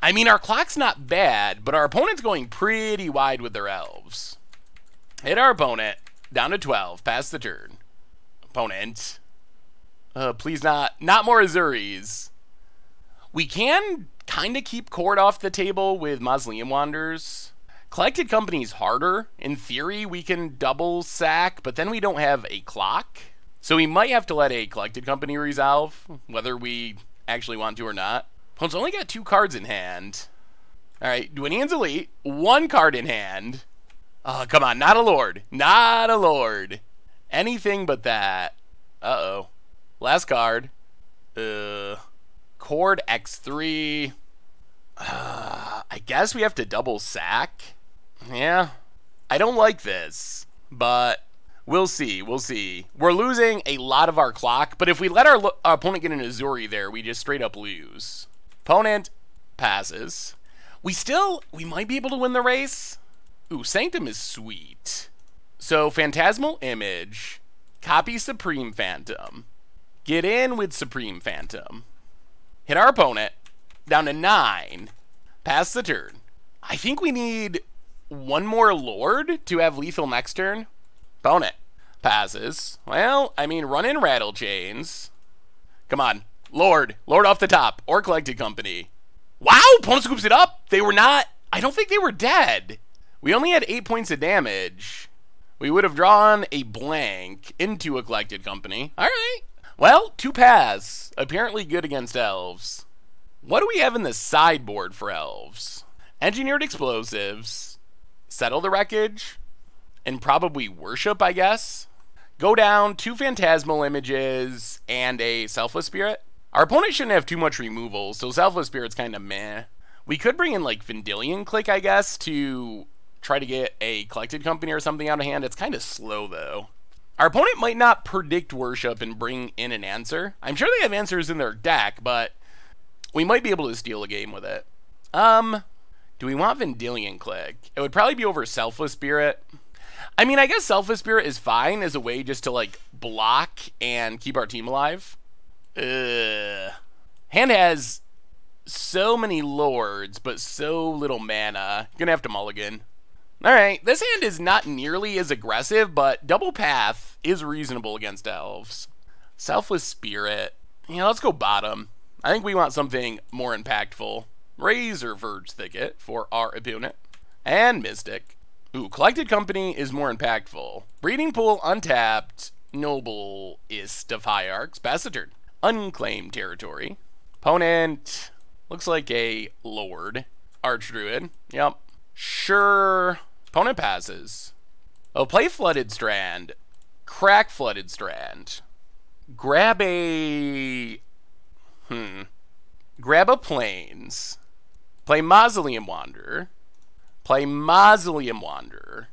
I mean, our clock's not bad, but our opponent's going pretty wide with their elves. Hit our opponent. Down to 12. Pass the turn. Opponent. Uh, please not, not more Ezuris. We can kind of keep Chord off the table with Mausoleum Wanderers. Collected Company's harder. In theory, we can double sack, but then we don't have a clock. So we might have to let a Collected Company resolve, whether we actually want to or not. Opponent's only got two cards in hand. Alright, Dwynen's Elite, one card in hand. Oh, come on, not a Lord. Not a Lord. Anything but that. Uh-oh. Last card. Uh, Chord X3. Uh, I guess we have to double sack. Yeah. I don't like this, but we'll see. We'll see. We're losing a lot of our clock, but if we let our, opponent get an Ezuri there, we just straight up lose. Opponent passes. We still, we might be able to win the race. Ooh, Sanctum is sweet. So, Phantasmal Image, copy Supreme Phantom, get in with Supreme Phantom, hit our opponent, down to nine, pass the turn. I think we need one more Lord to have lethal next turn. Opponent passes. Well, I mean, run in Rattlechains. Come on, Lord, Lord off the top, or Collected Company. Wow, opponent scoops it up. They were not, I don't think they were dead. We only had eight points of damage. We would have drawn a blank into a collected company. All right. Well, two paths. Apparently good against elves. What do we have in the sideboard for elves? Engineered explosives, settle the wreckage, and probably worship, I guess. Go down two phantasmal images and a selfless spirit. Our opponent shouldn't have too much removal, so selfless spirit's kind of meh. We could bring in like Vendilion Clique, I guess, to try to get a collected company or something out of hand. It's kind of slow though. Our opponent might not predict worship and bring in an answer. I'm sure they have answers in their deck, but we might be able to steal a game with it. Um, do we want Vendilion Clique? It would probably be over Selfless Spirit. I mean, I guess Selfless Spirit is fine as a way just to like block and keep our team alive. Ugh. Hand has so many lords, but so little mana. Gonna have to mulligan. Alright, this hand is not nearly as aggressive, but Double Path is reasonable against elves. Selfless Spirit. Yeah, let's go bottom. I think we want something more impactful. Razorverge Thicket for our opponent. And Mystic. Ooh, Collected Company is more impactful. Breeding Pool untapped. Noble-ist of Hierarchs. Bassetard. Unclaimed territory. Opponent looks like a Lord. Archdruid. Yep. Sure. Opponent passes. Oh, play Flooded Strand. Crack Flooded Strand. Grab a... Hmm. Grab a Plains. Play Mausoleum Wanderer. Play Mausoleum Wanderer.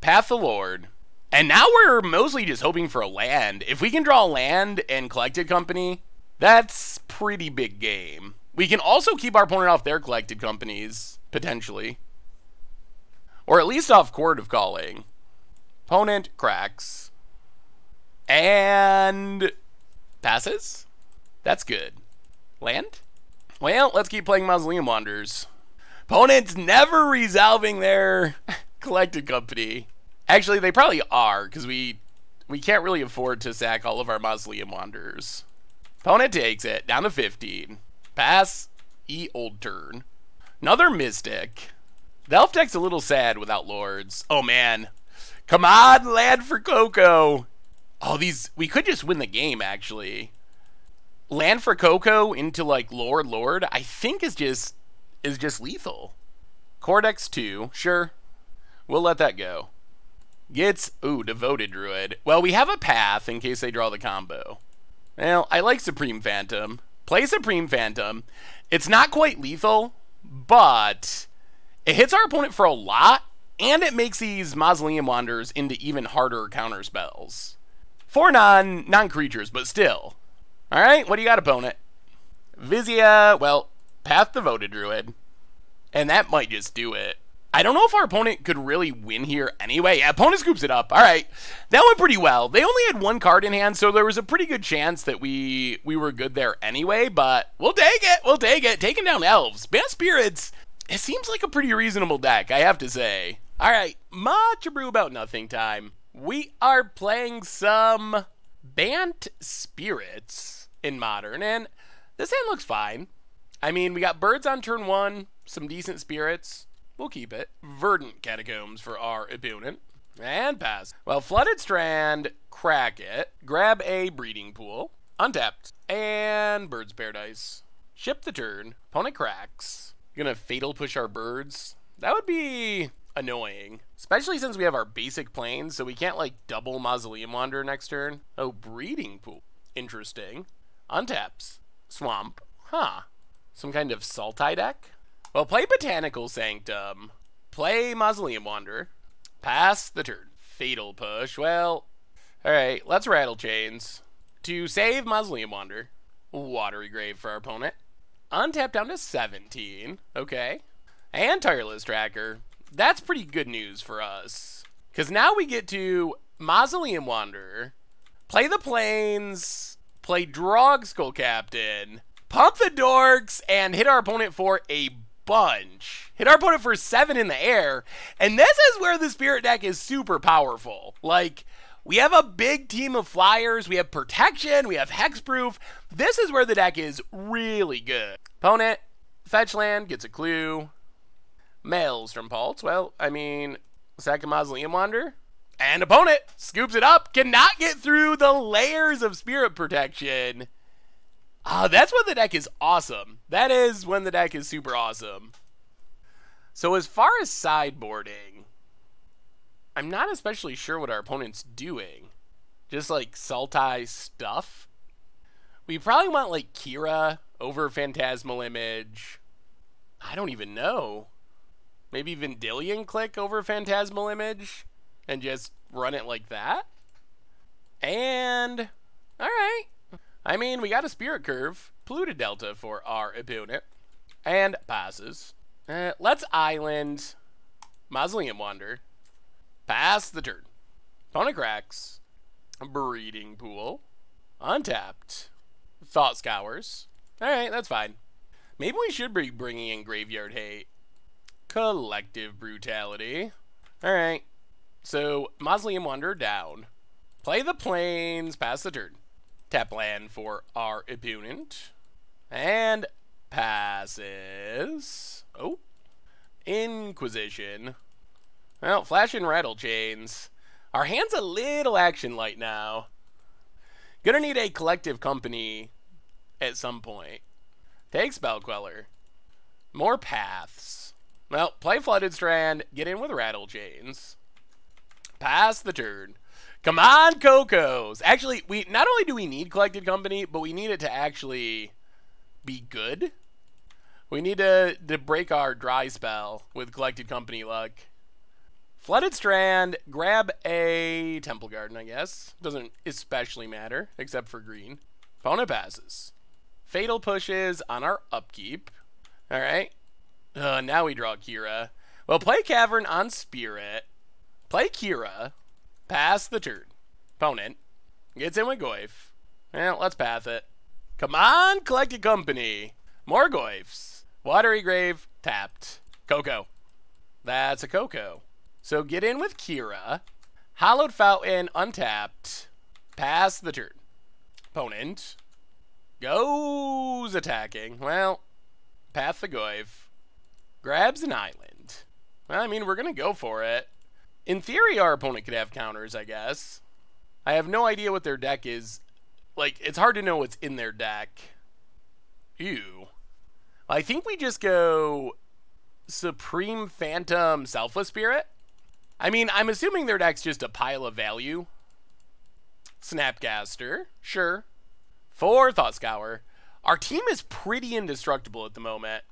Path the Lord. And now we're mostly just hoping for a land. If we can draw land and Collected Company, that's pretty big game. We can also keep our opponent off their Collected Companies, potentially. Or at least off Chord of Calling. Opponent cracks. And passes? That's good. Land? Well, let's keep playing Mausoleum Wanderers. Opponents never resolving their collected company. Actually, they probably are, because we we can't really afford to sack all of our Mausoleum Wanderers. Opponent takes it, down to 15. Pass, E old turn. Another Mystic. The elf deck's a little sad without lords. Oh man. Come on, land for Coco. Oh, these we could just win the game actually. Land for Coco into like Lord Lord, I think is just is just lethal. Chord X 2, sure. We'll let that go. Gets ooh, devoted druid. Well, we have a path in case they draw the combo. Well, I like Supreme Phantom. Play Supreme Phantom. It's not quite lethal, but it hits our opponent for a lot, and it makes these Mausoleum Wanderers into even harder counter spells. For non non creatures, but still. Alright, what do you got, opponent? Vizia, well, Path Devoted Druid. And that might just do it. I don't know if our opponent could really win here anyway. Yeah, opponent scoops it up. All right. That went pretty well. They only had one card in hand, so there was a pretty good chance that we we were good there anyway, but we'll take it. We'll take it. Taking down elves. Bant Spirits, it seems like a pretty reasonable deck, I have to say. All right, Much Abrew about nothing time. We are playing some Bant Spirits in Modern, and this hand looks fine. I mean, we got birds on turn one, some decent spirits. We'll keep it. Verdant Catacombs for our opponent. And pass. Well, Flooded Strand, crack it. Grab a Breeding Pool. Untapped. And Bird's Paradise. Ship the turn. Opponent cracks. Gonna Fatal Push our birds. That would be annoying. Especially since we have our basic Plains, so we can't, like, double Mausoleum Wanderer next turn. Oh, Breeding Pool. Interesting. Untaps. Swamp. Huh. Some kind of Sultai deck? Well, play Botanical Sanctum. Play Mausoleum Wanderer. Pass the turn. Fatal Push. Well, alright, let's Rattlechains. To save Mausoleum Wanderer. Watery Grave for our opponent. Untap down to 17. Okay. And Tireless Tracker. That's pretty good news for us. Because now we get to Mausoleum Wanderer, play the Plains. play Drogskol Captain, pump the dorks, and hit our opponent for a bunch. Hit our opponent for seven in the air. And this is where the Spirit deck is super powerful. Like, we have a big team of flyers, we have protection, we have hexproof. This is where the deck is really good. Opponent, fetch land, gets a clue. Maelstrom Pulse. Well, I mean, second Mausoleum Wander. And opponent scoops it up, cannot get through the layers of spirit protection. Uh, that's when the deck is awesome. That is when the deck is super awesome. So as far as sideboarding, I'm not especially sure what our opponent's doing. Just like Sultai stuff. We probably want like Kira over Phantasmal Image. I don't even know. Maybe Vendilion Clique over Phantasmal Image and just run it like that. And, alright. I mean, we got a Spirit Curve, Polluted Delta for our opponent, and passes. Uh, let's Island, Mausoleum Wander, pass the turn. Opponent cracks, Breeding Pool, Untapped, Thought Scours. Alright, that's fine. Maybe we should be bringing in Graveyard Hate. Collective Brutality. Alright. So, Mausoleum Wander down. Play the Plains, pass the turn. Tap land for our opponent. And passes. Oh. Inquisition. Well, Flash and Rattlechains. Our hand's a little action light now. Gonna need a collective company at some point. Take Spell Queller. More paths. Well, play Flooded Strand, get in with Rattlechains. Pass the turn. Come on, Cocos. Actually, we not only do we need Collected Company, but we need it to actually be good. We need to, to break our dry spell with Collected Company luck. Flooded Strand, grab a Temple Garden, I guess. Doesn't especially matter, except for green. Opponent passes. Fatal pushes on our upkeep. All right. Uh, now we draw Kira. Well, play Cavern on Spirit. Play Kira. Pass the turn. Opponent. Gets in with Goyf. Well, let's path it. Come on, Collected Company. More Goyfs. Watery Grave, tapped. Coco. That's a Coco. So get in with Kira. Hallowed Fountain, untapped. Pass the turn. Opponent. Goes attacking. Well, path the Goyf grabs an island. I mean, we're going to go for it. In theory, our opponent could have counters, I guess. I have no idea what their deck is. Like, it's hard to know what's in their deck. Ew. I think we just go Supreme Phantom Selfless Spirit. I mean, I'm assuming their deck's just a pile of value. Snapcaster, sure. For Thought Scour. Our team is pretty indestructible at the moment.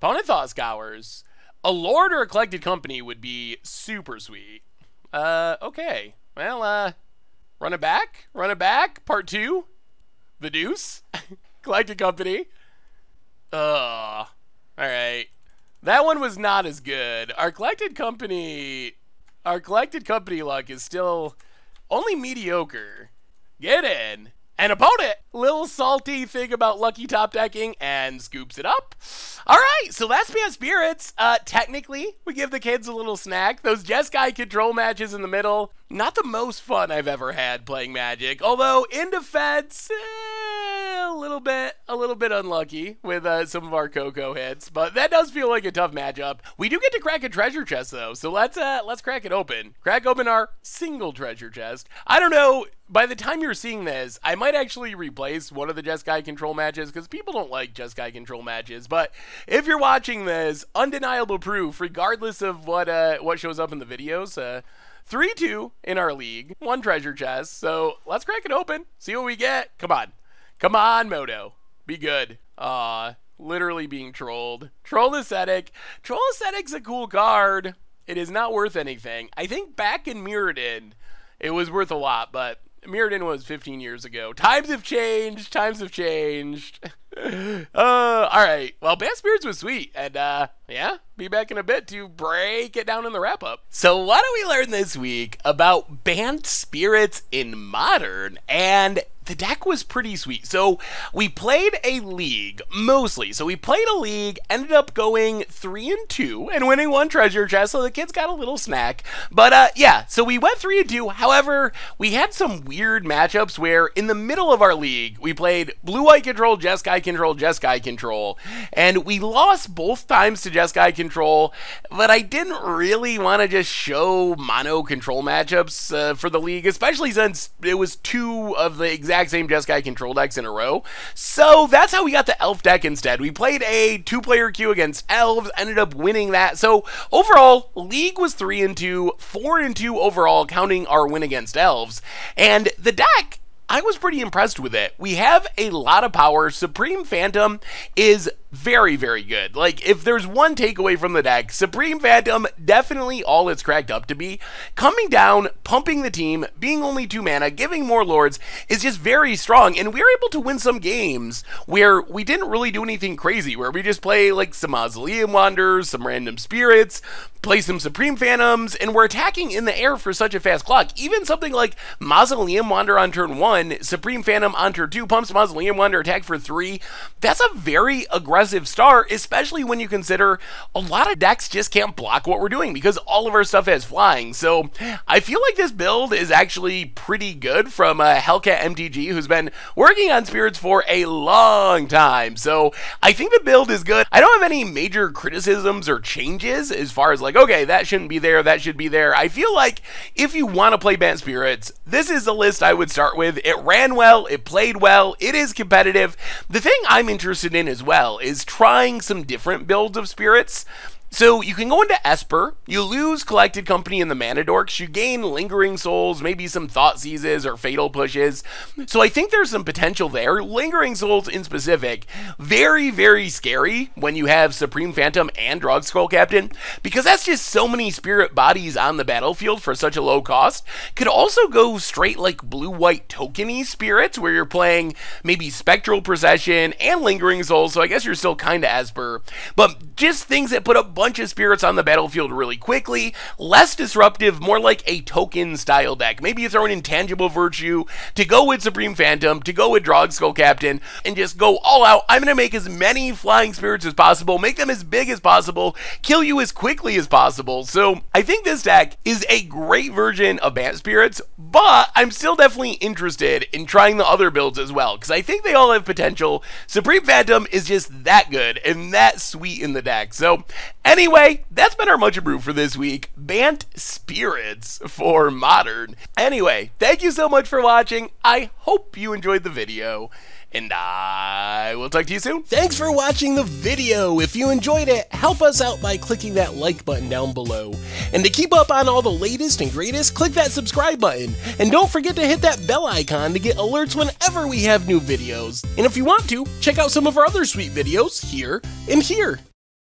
Opponent Thought Scours. A Lord or a Collected Company would be super sweet. Uh, okay. Well, uh, run it back? Run it back? Part two? The Deuce? *laughs* collected Company? Ugh. Alright. That one was not as good. Our Collected Company... Our Collected Company luck is still only mediocre. Get in. An opponent. Little salty thing about lucky top decking and scoops it up. All right, so that's Bant Spirits. Uh, technically, we give the kids a little snack. Those Jeskai control matches in the middle, not the most fun I've ever had playing Magic. Although in defense. Eh, a little bit, a little bit unlucky with uh, some of our Coco hits, but that does feel like a tough matchup. We do get to crack a treasure chest though, so let's uh, let's crack it open. Crack open our single treasure chest. I don't know. By the time you're seeing this, I might actually replace one of the Just Jeskai control matches because people don't like Just Jeskai control matches. But if you're watching this, undeniable proof, regardless of what uh, what shows up in the videos. Uh, 3 2 in our league, one treasure chest. So let's crack it open, see what we get. Come on. Come on, Moto. Be good. Uh, literally being trolled. Troll Ascetic. Troll Ascetic's a cool card. It is not worth anything. I think back in Mirrodin, it was worth a lot, but Mirrodin was 15 years ago. Times have changed. Times have changed. *laughs* uh, all right. Well, Bant Spirits was sweet, and uh, yeah, be back in a bit to break it down in the wrap up. So, what do we learn this week about Bant Spirits in Modern? And the deck was pretty sweet. So we played a league mostly. So we played a league, ended up going three and two and winning one treasure chest. So the kids got a little snack. But uh, yeah, so we went three and two. However, we had some weird matchups where in the middle of our league we played blue white control, Jeskai control, Jeskai control, and we lost both times to Jeskai control. But I didn't really want to just show mono control matchups uh, for the league, especially since it was two of the exact exact same Jeskai control decks in a row. So that's how we got the Elf deck instead. We played a two player queue against Elves, ended up winning that. So overall, League was 3 and 2, 4 and 2 overall, counting our win against Elves. And the deck I was pretty impressed with it. We have a lot of power. Supreme Phantom is very, very good. Like, if there's one takeaway from the deck, Supreme Phantom, definitely all it's cracked up to be. Coming down, pumping the team, being only two mana, giving more lords is just very strong. And we were able to win some games where we didn't really do anything crazy, where we just play like some Mausoleum Wanderers, some random spirits, play some Supreme Phantoms, and we're attacking in the air for such a fast clock. Even something like Mausoleum Wander on turn one, Supreme Phantom on turn two, pumps Mausoleum Wander attack for three. That's a very aggressive aggressive start, especially when you consider a lot of decks just can't block what we're doing because all of our stuff has flying. So I feel like this build is actually pretty good from uh, Hellcat MTG, who's been working on spirits for a long time. So I think the build is good. I don't have any major criticisms or changes as far as like, okay, that shouldn't be there, that should be there. I feel like if you want to play Bant Spirits, this is the list I would start with. It ran well, it played well, it is competitive. The thing I'm interested in as well is is trying some different builds of spirits. So you can go into Esper, you lose Collected Company in the Mana Dorks, you gain Lingering Souls, maybe some Thoughtseizes or Fatal Pushes. So I think there's some potential there. Lingering Souls in specific, very, very scary when you have Supreme Phantom and Drogskol Captain, because that's just so many spirit bodies on the battlefield for such a low cost. Could also go straight like blue-white tokeny spirits, where you're playing maybe Spectral Procession and Lingering Souls, so I guess you're still kind of Esper. But just things that put up bunch of spirits on the battlefield really quickly, less disruptive, more like a token style deck. Maybe you throw an intangible virtue to go with Supreme Phantom, to go with Drogskol Captain, and just go all out. I'm going to make as many flying spirits as possible, make them as big as possible, kill you as quickly as possible. So I think this deck is a great version of Bant Spirits, but I'm still definitely interested in trying the other builds as well, because I think they all have potential. Supreme Phantom is just that good and that sweet in the deck. So Anyway, that's been our Much Abrew for this week. Bant Spirits for Modern. Anyway, thank you so much for watching. I hope you enjoyed the video and I will talk to you soon. Thanks for watching the video. If you enjoyed it, help us out by clicking that like button down below. And to keep up on all the latest and greatest, click that subscribe button. And don't forget to hit that bell icon to get alerts whenever we have new videos. And if you want to, check out some of our other sweet videos here and here.